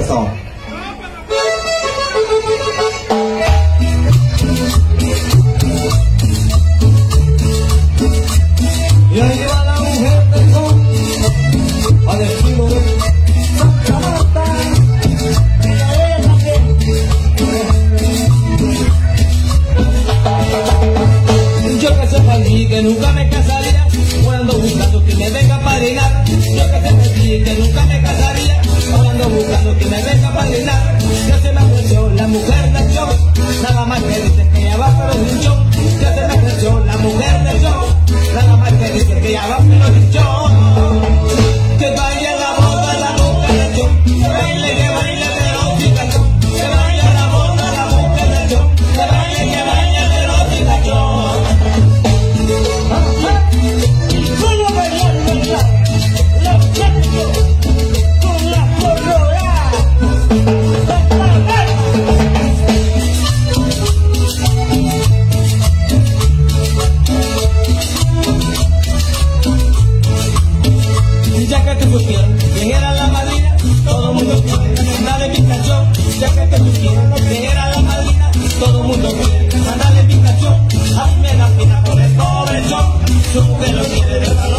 Yo que que nunca me casaría, ahora ando buscando que me venga a padrinar. Yo que se perdí, que nunca me se me ofreció la mujer supieran quién era la madrina, todo el mundo quiere. Mandale pistachón, ya que te supieran quién era la madrina, todo el mundo quiere. Mandale pistachón, hazme la fina con el pobre yo, yo que lo quiere de